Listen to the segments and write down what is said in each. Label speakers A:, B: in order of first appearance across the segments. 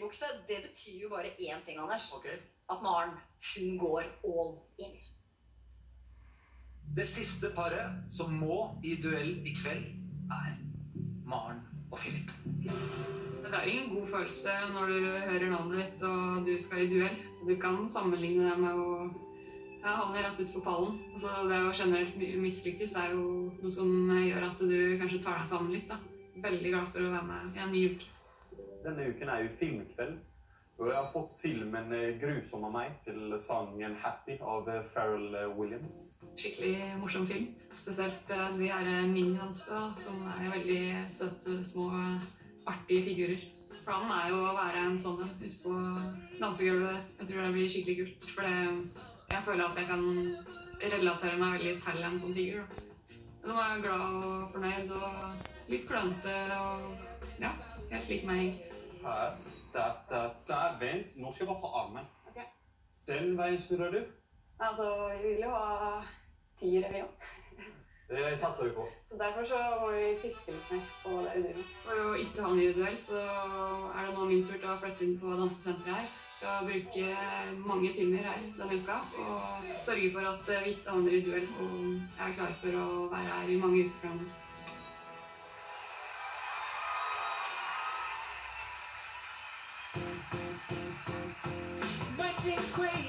A: bukse, det betyr jo bare én ting, Anders.
B: Okay.
A: At Maren, hun går all in.
B: Det siste paret som må i duell i kveld, er Maren og Philip.
C: Det er ingen god følelse når du hører navnet ditt og du skal i duell. Du kan sammenligne det med å ja, havne rett utfor pallen. Altså, det å generelt mislykkes er jo noe som gjør at du kanskje tar deg sammen litt. Da. Veldig glad for å være med i en ny uke.
D: Denne uken er jo filmkveld. Og jeg har fått filmen eh, 'Grusom av meg' til sangen 'Happy' av Farrell Pharrell Williams.
C: Skikkelig morsom film. Spesielt eh, de her minions da, som er veldig søte, små, artige figurer. Planen er jo å være en sånn en ute på dansegulvet. Jeg tror det blir skikkelig kult. For jeg føler at jeg kan relatere meg veldig til en sånn figur. Da. Nå er jeg glad og fornøyd og litt klønete og ja, helt lik meg.
D: Her. Der, der, der. Vent, nå skal jeg bare ta armen.
C: Ok.
D: Den veien snurrer du.
C: Altså, vi vil jo ha ti revion. òg.
D: Det satser vi på.
C: Så derfor så må vi klikke litt mer på det vi driver med. For å ikke havne i duell, så er det nå min tur til å flytte inn på dansesenteret her. Skal bruke mange timer her denne uka og sørge for at vi ikke havner i duell. Og jeg er klar for å være her i mange uker framover.
E: dancing queen.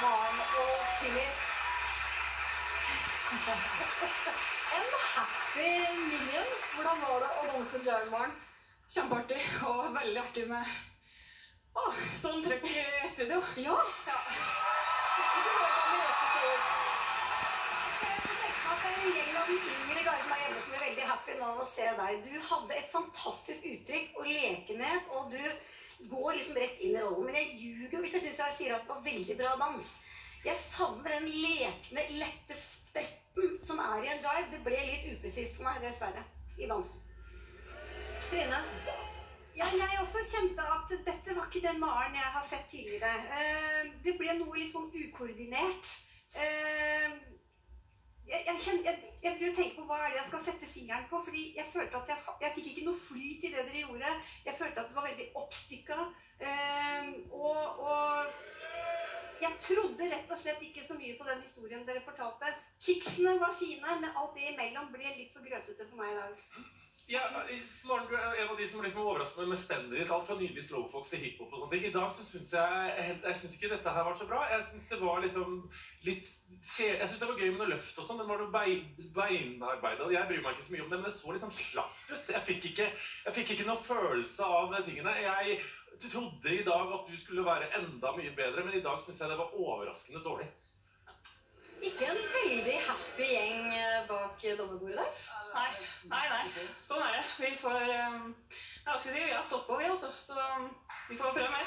A: Maren og Philip. En happy million. Hvordan var det å danse jive,
C: Kjempeartig og veldig artig med Åh, sånn trøkk i studio.
A: Ja.
C: Ja.
A: En gjeng av den yngre garden som ble veldig happy nå å se deg. Du hadde et fantastisk uttrykk og lekenhet, og du går liksom rett inn i rollen. Men jeg ljuger hvis jeg syns jeg sier at det var veldig bra dans. Jeg savner den lekne, lette spretten som er i en jive. Det ble litt upresist for meg, dessverre, i dansen. Trine?
F: Ja, jeg også kjente at dette var ikke den Maren jeg har sett tidligere. Eh, det ble noe litt sånn ukoordinert. Jeg, jeg, jeg, jeg prøver å tenke på hva er det jeg skal sette fingeren på. fordi jeg følte at jeg, jeg fikk ikke noe flyt i det dere gjorde. Jeg følte at det var veldig oppstykka. Eh, og, og jeg trodde rett og slett ikke så mye på den historien dere fortalte. Kicksene var fine, men alt det imellom ble litt for grøtete for meg i dag.
G: Ja, Maren, du er en av de som liksom overrasker meg med standet i Alt fra nylig slowfox til hiphop og sånt. I dag så syns jeg jeg synes ikke dette her var så bra. Jeg syns det var liksom litt. Jeg syns det var gøy med noe løft og sånn, men var noe bein, beinarbeid Jeg bryr meg ikke så mye om det, men det så litt sånn slapt ut. Jeg fikk ikke, jeg fikk ikke noe følelse av de tingene. Jeg trodde i dag at du skulle være enda mye bedre, men i dag syns jeg det var overraskende dårlig.
A: Ikke en veldig happy gjeng eh, bak dommerbordet der.
C: Nei, nei, nei. Sånn er det. Vi får um, ja, hva skal jeg si, Vi har stått på, vi også. Så vi får prøve mer.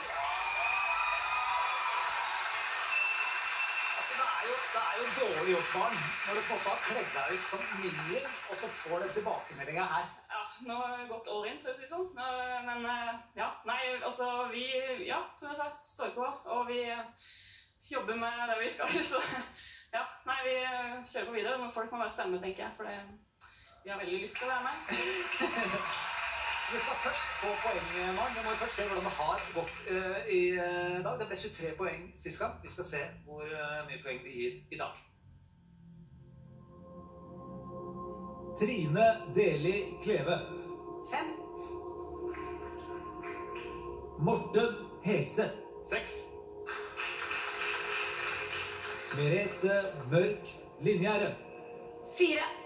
B: Altså, det er jo, det er jo dårlig gjort, barn, når du på en måte har kledd deg ut som minion, og så får du tilbakemeldinga her.
C: Ja, nå har vi gått all in, for å si det sånn. Nå, Men eh, ja, nei, altså vi Ja, som jeg sa, står på. Og vi eh, jobber med det vi skal. Så ja, nei, vi eh, kjører på videre. Men folk må være stemme, tenker jeg. For det de har veldig lyst til å være med.
B: Vi skal først få poeng, Maren. Vi må først se hvordan det har gått uh, i dag. Det ble 23 poeng sist gang. Vi skal se hvor uh, mye poeng de gir i dag.
H: Trine Deli Kleve.
F: Fem.
H: Morten Hegseth.
G: Seks.
H: Merete Mørk Linjære.
A: Fire.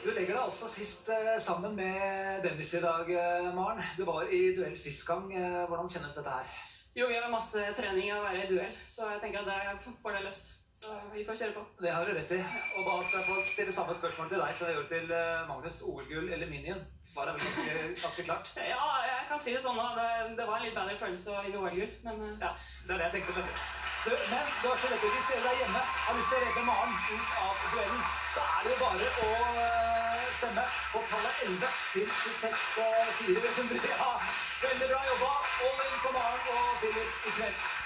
B: Du legger deg altså sist eh, sammen med Dennis i dag, eh, Maren. Du var i duell sist gang. Eh, Hvordan kjennes dette her?
C: Jo, vi har masse trening i å være i duell, så jeg tenker at det får det løs. Så vi får kjøre på.
B: Det har du rett i. Og da skal jeg få stille samme spørsmål til deg som jeg gjorde til Magnus. OL-gull eller Minion? Svaret er vel ganske, klart.
C: Ja, jeg kan si det sånn. Det, det var en litt bedre følelse å vinne OL-gull, men
B: Ja, det er det jeg tenkte. Du. Men så lett hvis dere der hjemme har lyst til å redde Maren ut av duellen, så er det bare å eh, stemme på tallet 11 til 26 400. Ja, veldig bra jobba. All in på Maren og Philip i kveld.